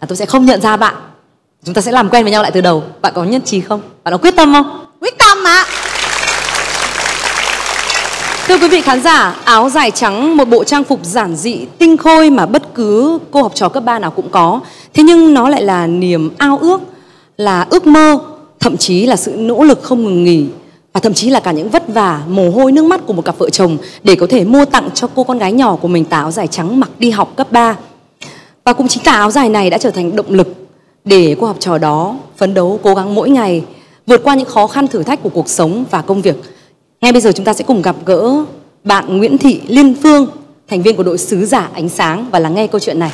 là tôi sẽ không nhận ra bạn. Chúng ta sẽ làm quen với nhau lại từ đầu. Bạn có nhất trí không? Bạn có quyết tâm không? Quyết tâm ạ. Thưa quý vị khán giả, áo dài trắng một bộ trang phục giản dị, tinh khôi mà bất cứ cô học trò cấp 3 nào cũng có. Thế nhưng nó lại là niềm ao ước, là ước mơ, thậm chí là sự nỗ lực không ngừng nghỉ. Và thậm chí là cả những vất vả, mồ hôi, nước mắt của một cặp vợ chồng để có thể mua tặng cho cô con gái nhỏ của mình tà áo dài trắng mặc đi học cấp 3. Và cũng chính tà áo dài này đã trở thành động lực để cô học trò đó phấn đấu cố gắng mỗi ngày vượt qua những khó khăn thử thách của cuộc sống và công việc ngay bây giờ chúng ta sẽ cùng gặp gỡ bạn Nguyễn Thị Liên Phương, thành viên của đội sứ giả ánh sáng và lắng nghe câu chuyện này.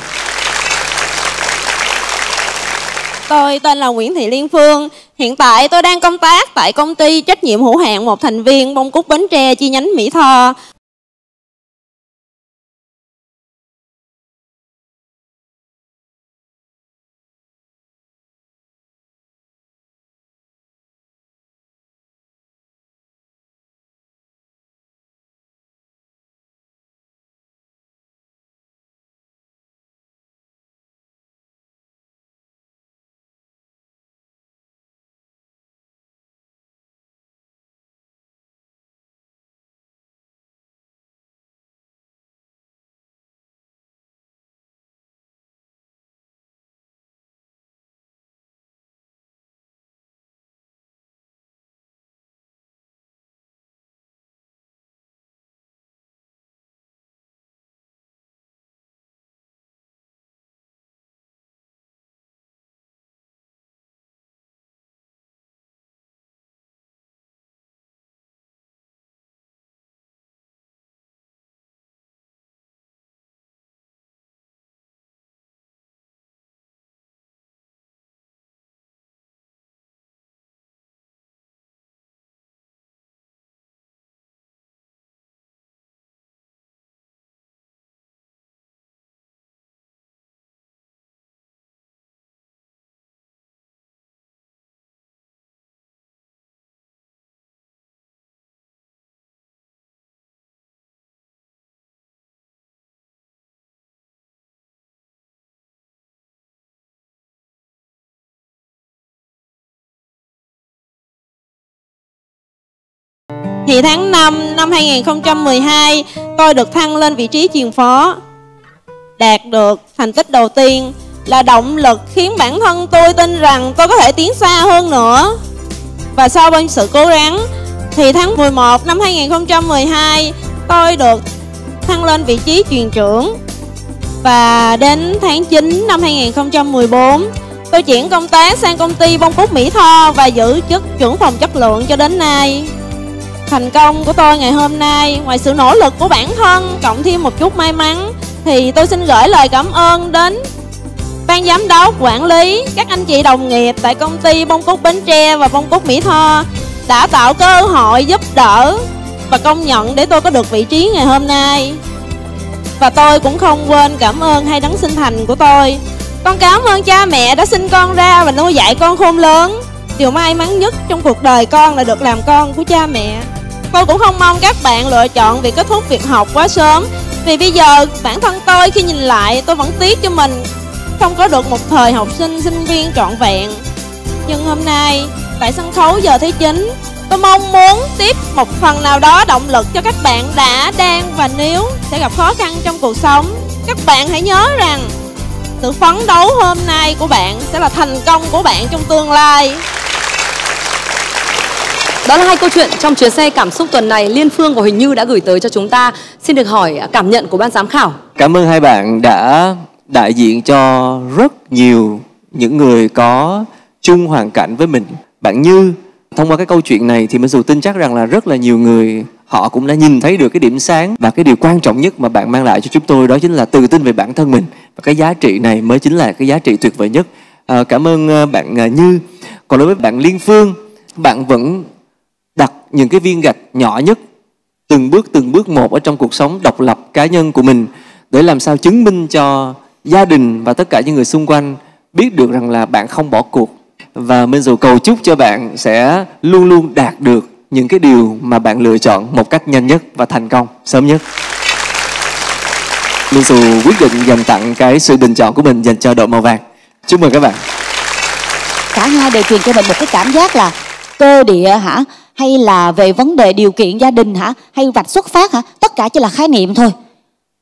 Tôi tên là Nguyễn Thị Liên Phương. Hiện tại tôi đang công tác tại công ty trách nhiệm hữu hạn một thành viên bông cúc Bến Tre chi nhánh Mỹ Tho. Thì tháng 5 năm 2012 tôi được thăng lên vị trí truyền phó. Đạt được thành tích đầu tiên là động lực khiến bản thân tôi tin rằng tôi có thể tiến xa hơn nữa. Và sau bao sự cố gắng, thì tháng 11 năm 2012 tôi được thăng lên vị trí truyền trưởng. Và đến tháng 9 năm 2014 tôi chuyển công tác sang công ty bông cúc Mỹ Tho và giữ chức trưởng phòng chất lượng cho đến nay. Thành công của tôi ngày hôm nay Ngoài sự nỗ lực của bản thân Cộng thêm một chút may mắn Thì tôi xin gửi lời cảm ơn đến Ban giám đốc, quản lý Các anh chị đồng nghiệp tại công ty bông cúc Bến Tre và bông cúc Mỹ Tho Đã tạo cơ hội giúp đỡ Và công nhận để tôi có được vị trí ngày hôm nay. Và tôi cũng không quên cảm ơn hai đấng sinh thành của tôi. Con cảm ơn cha mẹ đã sinh con ra và nuôi dạy con khôn lớn. Điều may mắn nhất trong cuộc đời con là được làm con của cha mẹ. Tôi cũng không mong các bạn lựa chọn việc kết thúc việc học quá sớm. Vì bây giờ bản thân tôi khi nhìn lại tôi vẫn tiếc cho mình. Không có được một thời học sinh sinh viên trọn vẹn. Nhưng hôm nay tại sân khấu giờ thứ 9 Tôi mong muốn tiếp một phần nào đó động lực cho các bạn đã, đang và nếu sẽ gặp khó khăn trong cuộc sống. Các bạn hãy nhớ rằng sự phấn đấu hôm nay của bạn sẽ là thành công của bạn trong tương lai đó là hai câu chuyện trong chuyến xe cảm xúc tuần này Liên Phương và Huỳnh Như đã gửi tới cho chúng ta. Xin được hỏi cảm nhận của ban giám khảo. Cảm ơn hai bạn đã đại diện cho rất nhiều những người có chung hoàn cảnh với mình. Bạn Như thông qua cái câu chuyện này thì mình dù tin chắc rằng là rất là nhiều người họ cũng đã nhìn thấy được cái điểm sáng và cái điều quan trọng nhất mà bạn mang lại cho chúng tôi đó chính là tự tin về bản thân mình và cái giá trị này mới chính là cái giá trị tuyệt vời nhất à, cảm ơn à, bạn à, như còn đối với bạn liên phương bạn vẫn đặt những cái viên gạch nhỏ nhất, từng bước từng bước một ở trong cuộc sống độc lập cá nhân của mình, để làm sao chứng minh cho gia đình và tất cả những người xung quanh biết được rằng là bạn không bỏ cuộc và Minh dù cầu chúc cho bạn sẽ luôn luôn đạt được những cái điều mà bạn lựa chọn một cách nhanh nhất và thành công sớm nhất. Minh dù quyết định dành tặng cái sự bình chọn của mình dành cho đội màu vàng. chúc mừng các bạn cả hai đều truyền cho mình một cái cảm giác là cơ địa hả hay là về vấn đề điều kiện gia đình hả? Hay vạch xuất phát hả? Tất cả chỉ là khái niệm thôi.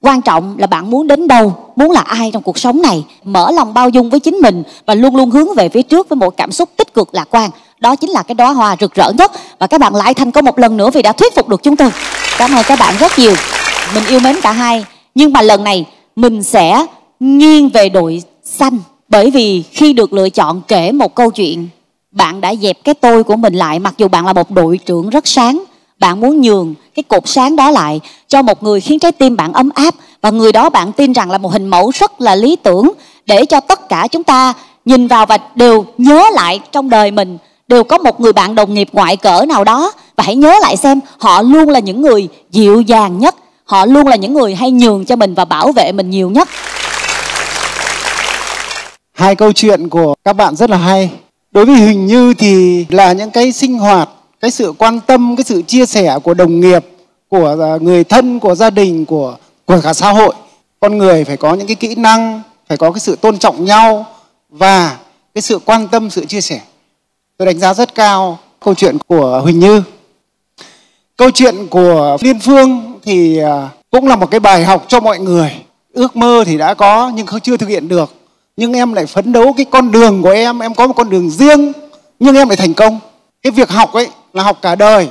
Quan trọng là bạn muốn đến đâu, muốn là ai trong cuộc sống này, mở lòng bao dung với chính mình và luôn luôn hướng về phía trước với một cảm xúc tích cực lạc quan. Đó chính là cái đóa hoa rực rỡ nhất. Và các bạn lại thành công một lần nữa vì đã thuyết phục được chúng tôi. Cảm ơn các bạn rất nhiều. Mình yêu mến cả hai. Nhưng mà lần này, mình sẽ nghiêng về đội xanh. Bởi vì khi được lựa chọn kể một câu chuyện bạn đã dẹp cái tôi của mình lại, mặc dù bạn là một đội trưởng rất sáng. Bạn muốn nhường cái cột sáng đó lại cho một người khiến trái tim bạn ấm áp. Và người đó bạn tin rằng là một hình mẫu rất là lý tưởng để cho tất cả chúng ta nhìn vào và đều nhớ lại trong đời mình. Đều có một người bạn đồng nghiệp ngoại cỡ nào đó. Và hãy nhớ lại xem, họ luôn là những người dịu dàng nhất. Họ luôn là những người hay nhường cho mình và bảo vệ mình nhiều nhất. Hai câu chuyện của các bạn rất là hay đối với huỳnh như thì là những cái sinh hoạt, cái sự quan tâm, cái sự chia sẻ của đồng nghiệp, của à, người thân, của gia đình, của của cả xã hội. Con người phải có những cái kỹ năng, phải có cái sự tôn trọng nhau và cái sự quan tâm, sự chia sẻ. Tôi đánh giá rất cao câu chuyện của huỳnh như. Câu chuyện của liên phương thì à, cũng là một cái bài học cho mọi người. Ước mơ thì đã có nhưng không, chưa thực hiện được nhưng em lại phấn đấu cái con đường của em em có một con đường riêng, nhưng em lại thành công. Cái việc học ấy là học cả đời,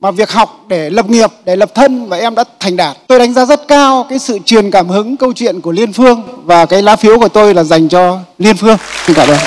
mà việc học để lập nghiệp, để lập thân và em đã thành đạt. Tôi đánh giá rất cao cái sự truyền cảm hứng, câu chuyện của liên phương và cái lá phiếu của tôi là dành cho liên phương. Xin cảm ơn.